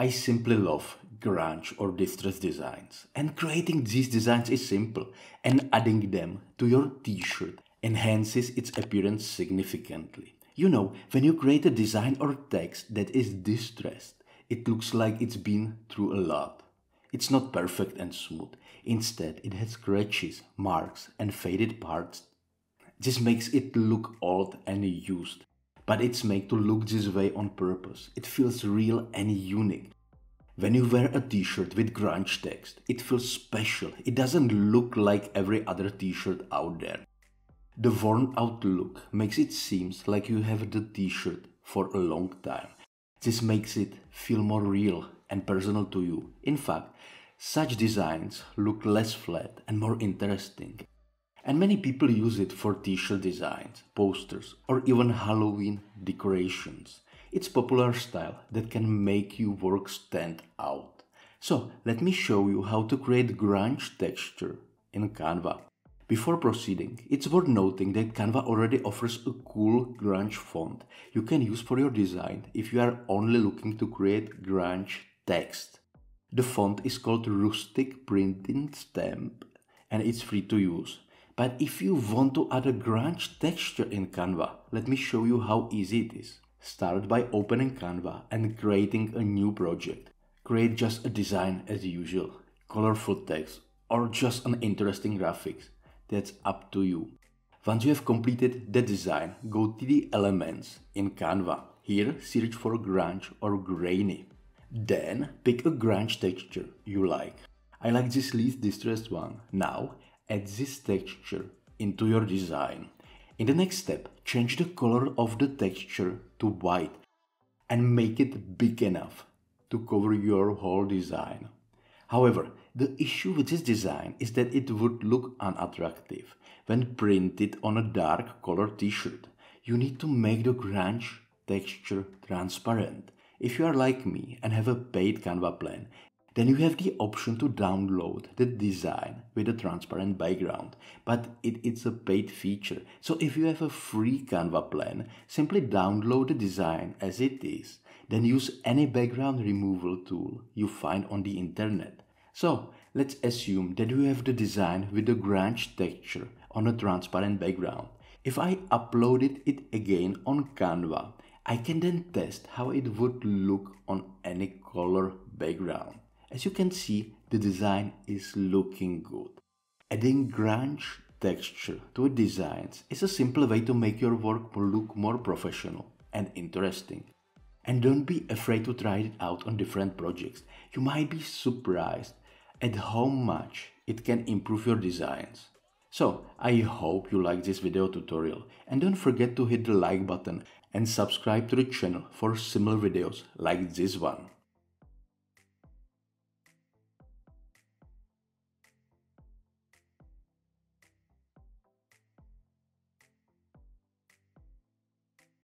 I simply love grunge or distress designs and creating these designs is simple and adding them to your t-shirt enhances its appearance significantly. You know, when you create a design or text that is distressed, it looks like it's been through a lot. It's not perfect and smooth. Instead, it has scratches, marks, and faded parts. This makes it look old and used. But it's made to look this way on purpose. It feels real and unique. When you wear a t-shirt with grunge text, it feels special. It doesn't look like every other t-shirt out there. The worn out look makes it seem like you have the t-shirt for a long time. This makes it feel more real and personal to you. In fact, such designs look less flat and more interesting. And many people use it for t-shirt designs, posters, or even Halloween decorations. It's popular style that can make your work stand out. So let me show you how to create grunge texture in Canva. Before proceeding, it's worth noting that Canva already offers a cool grunge font you can use for your design if you are only looking to create grunge text. The font is called Rustic Printing Stamp and it's free to use. But if you want to add a grunge texture in Canva, let me show you how easy it is. Start by opening Canva and creating a new project. Create just a design as usual, colorful text, or just an interesting graphics. That's up to you. Once you have completed the design, go to the elements in Canva. Here, search for grunge or grainy. Then pick a grunge texture you like. I like this least distressed one. Now add this texture into your design. In the next step, change the color of the texture to white and make it big enough to cover your whole design. However, the issue with this design is that it would look unattractive when printed on a dark color t-shirt. You need to make the grunge texture transparent if you are like me and have a paid Canva plan, then you have the option to download the design with a transparent background, but it, it's a paid feature. So if you have a free Canva plan, simply download the design as it is, then use any background removal tool you find on the internet. So let's assume that you have the design with the grunge texture on a transparent background. If I uploaded it again on Canva, I can then test how it would look on any color background. As you can see, the design is looking good. Adding grunge texture to designs is a simple way to make your work look more professional and interesting. And don't be afraid to try it out on different projects. You might be surprised at how much it can improve your designs. So, I hope you like this video tutorial and don't forget to hit the like button and subscribe to the channel for similar videos like this one.